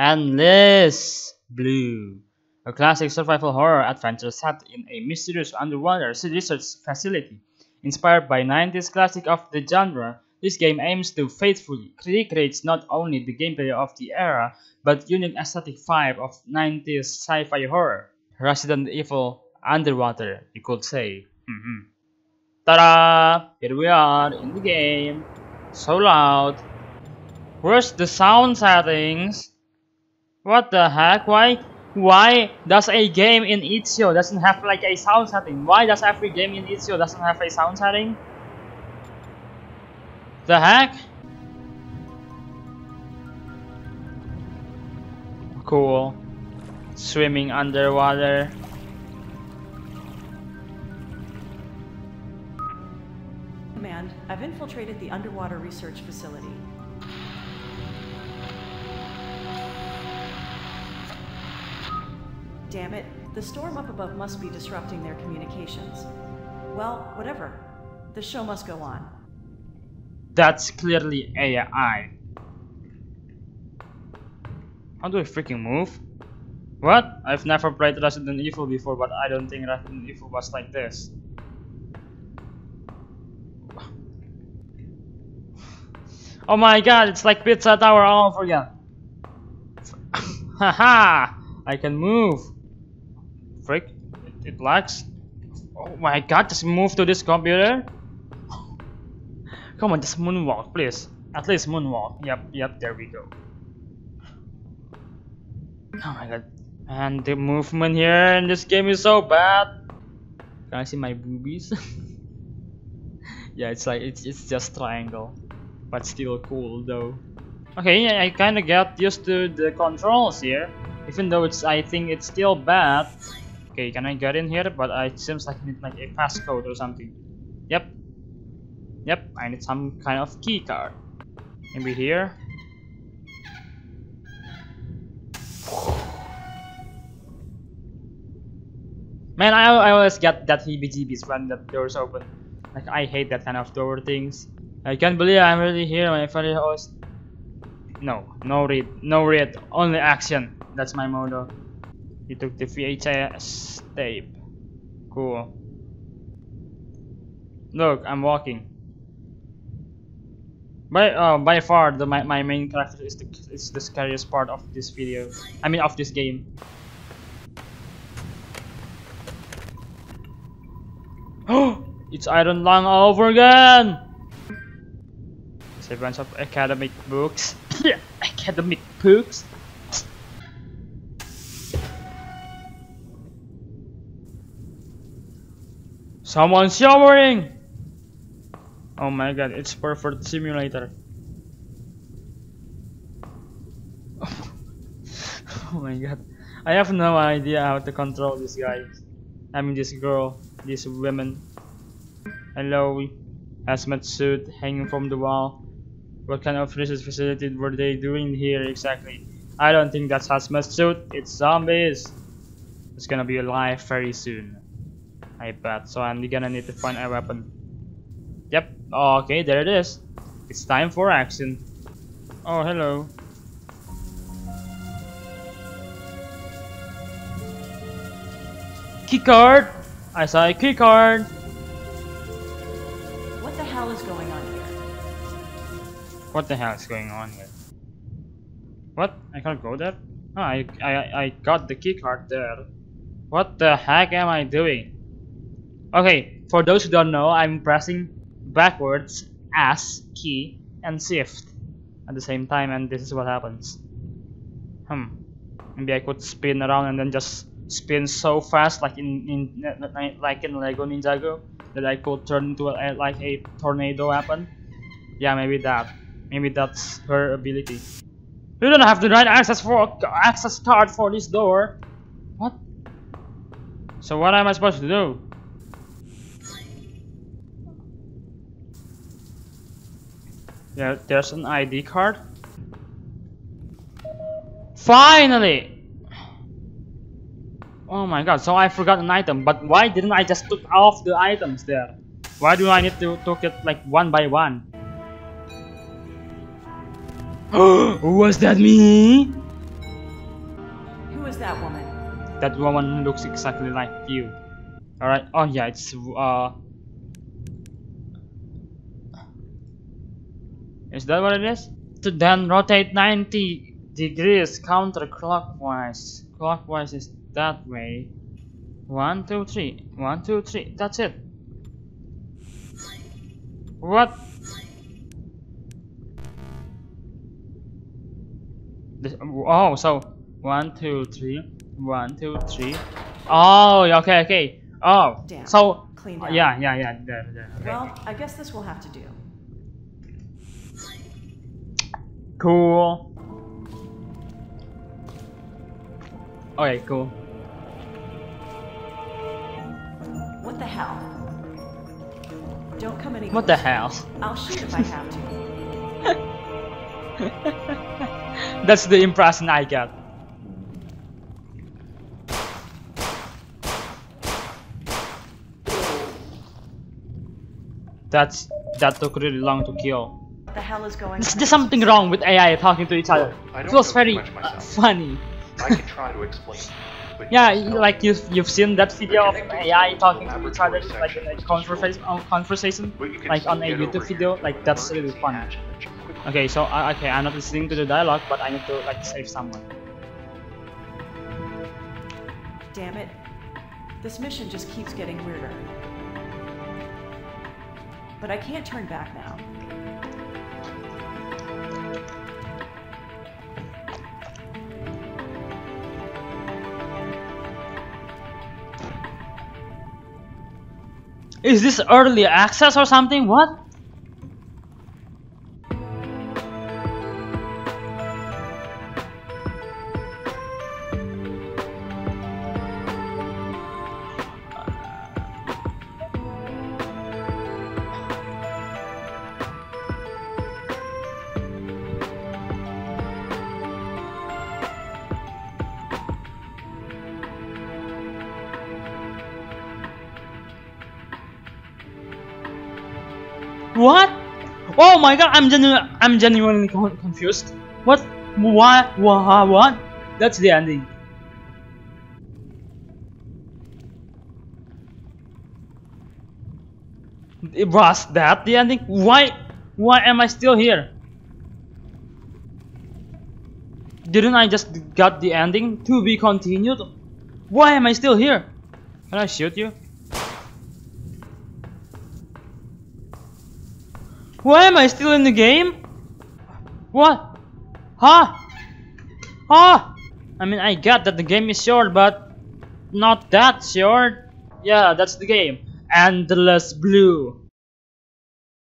Endless Blue, a classic survival horror adventure set in a mysterious underwater research facility. Inspired by 90s classic of the genre, this game aims to faithfully recreate not only the gameplay of the era, but unique aesthetic vibe of 90s sci-fi horror. Resident Evil Underwater, you could say. Mm -hmm. Ta-da! Here we are in the game. So loud. Where's the sound settings? What the heck? Why? Why does a game in Itch.io doesn't have like a sound setting? Why does every game in Itch.io doesn't have a sound setting? The heck? Cool. Swimming underwater. Command, I've infiltrated the underwater research facility. Damn it, the storm up above must be disrupting their communications. Well, whatever. The show must go on. That's clearly AI. How do I freaking move? What? I've never played Resident Evil before, but I don't think Resident Evil was like this. Oh my god, it's like Pizza Tower all over again. Haha! I can move. Frick, it, it lags. Oh my god, just move to this computer. Come on, just moonwalk, please. At least moonwalk. Yep, yep, there we go. Oh my god. And the movement here in this game is so bad. Can I see my boobies? yeah, it's like it's it's just triangle, but still cool though. Okay, yeah, I kind of got used to the controls here, even though it's I think it's still bad. Okay, can I get in here? But it seems like I need like a passcode or something. Yep, Yep, I need some kind of key card. Maybe here. Man, I, I always get that heebie-jeebies when the doors open. Like, I hate that kind of door things. I can't believe I'm really here. My father always... No, no read, no read, only action. That's my motto. He took the VHS tape. Cool. Look, I'm walking. By uh, by far, the my, my main character is the is the scariest part of this video. I mean, of this game. Oh, it's Iron Lung all over again. It's a bunch of academic books. academic books. Someone showering. Oh my god, it's perfect simulator. oh my god. I have no idea how to control this guy. I mean this girl, this woman. Hello, hazmat suit hanging from the wall. What kind of research facility were they doing here exactly? I don't think that's hazmat suit, it's zombies. It's gonna be alive very soon. I bet, so I'm gonna need to find a weapon. Yep, oh, okay, there it is. It's time for action. Oh, hello. Keycard! I saw a keycard! What the hell is going on here? What the hell is going on here? What? I can't go there? Oh, I, I, I got the keycard there. What the heck am I doing? Okay, for those who don't know, I'm pressing backwards as key and shift at the same time and this is what happens. Hmm. Maybe I could spin around and then just spin so fast like in, in like in Lego Ninjago that I could turn into a, like a tornado happen. Yeah maybe that. Maybe that's her ability. You don't have the right access for access card for this door. What? So what am I supposed to do Yeah, there's an ID card. Finally! Oh my god, so I forgot an item, but why didn't I just took off the items there? Why do I need to took it like one by one? Who was that me? Who is that woman? That woman looks exactly like you. Alright, oh yeah, it's uh Is that what it is? To then rotate 90 degrees counterclockwise. Clockwise is that way. One, two, three. One, two, three. That's it. What? This, oh, so one, two, three. One, two, three. Oh, okay, okay. Oh, Damn. so Cleaned out. yeah, yeah, yeah. There, there. Okay. Well, I guess this will have to do. Cool. Okay, cool. What the hell? Don't come any What the hell? I'll shoot if I have to. That's the impression I got. That's that took really long to kill. What the hell is going There's on? just something wrong with AI talking to each other. I It don't was very uh, funny. I can try to explain. Yeah, you like you've you've seen that video of AI talking to each other, like in a conversation, on conversation, But you can like on a YouTube video. Like that's really emergency fun. hatch that you quickly Okay, so I okay, I'm not listening to the dialogue, but I need to like save someone. Damn it. This mission just keeps getting weirder. But I can't turn back now. Is this early access or something? What? What? Oh my god, I'm genu- I'm genuinely con- confused. What? What? What? What? That's the ending. It was that the ending? Why? Why am I still here? Didn't I just got the ending to be continued? Why am I still here? Can I shoot you? Why am I still in the game? What? Huh? Huh? I mean, I got that the game is short, but not that short. Yeah, that's the game. Endless Blue.